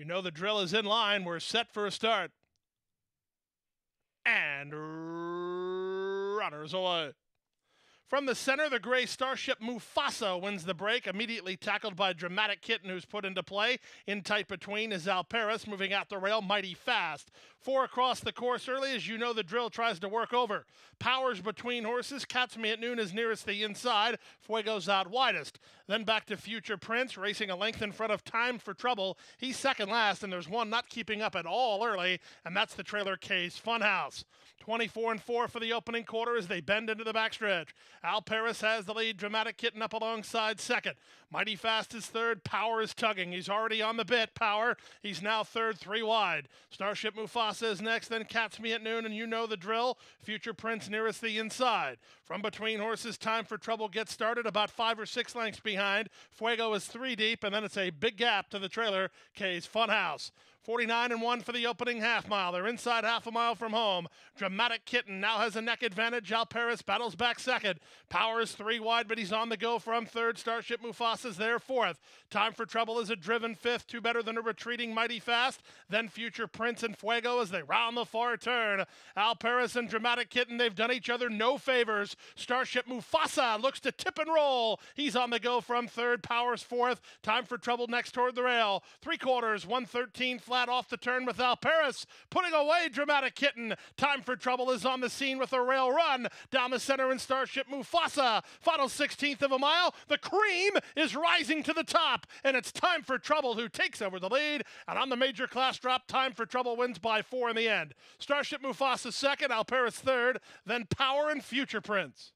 You know the drill is in line. We're set for a start. And runners away. From the center, the gray starship Mufasa wins the break, immediately tackled by Dramatic Kitten, who's put into play. In tight between is Alperis, moving out the rail mighty fast. Four across the course early, as you know the drill tries to work over. Powers between horses, Catch Me at Noon is nearest the inside. Fuego's out widest. Then back to Future Prince, racing a length in front of Time for Trouble. He's second last, and there's one not keeping up at all early, and that's the trailer K's Funhouse. 24 and 4 for the opening quarter as they bend into the backstretch. Alperis has the lead. Dramatic Kitten up alongside second. Mighty Fast is third. Power is tugging. He's already on the bit. Power. He's now third, three wide. Starship Mufasa is next. Then Catch Me at Noon, and you know the drill. Future Prince nearest the inside. From between horses, Time for Trouble gets started about five or six lengths behind. Fuego is three deep, and then it's a big gap to the trailer. K's Funhouse. 49 and 1 for the opening half mile. They're inside half a mile from home. Dramatic Kitten now has a neck advantage. Alperis battles back second. Power is three wide, but he's on the go from third. Starship Mufasa's there fourth. Time for Trouble is a driven fifth, two better than a retreating Mighty Fast. Then Future Prince and Fuego as they round the far turn. Alperis and Dramatic Kitten, they've done each other no favors. Starship Mufasa looks to tip and roll. He's on the go from third. Power's fourth. Time for Trouble next toward the rail. Three quarters, 113 flat off the turn with Alperis, putting away Dramatic Kitten. Time for Trouble is on the scene with a rail run down the center in Starship Mufasa. Final 16th of a mile. The cream is rising to the top, and it's Time for Trouble who takes over the lead. And on the major class drop, Time for Trouble wins by four in the end. Starship Mufasa second, Alperis third, then Power and Future Prince.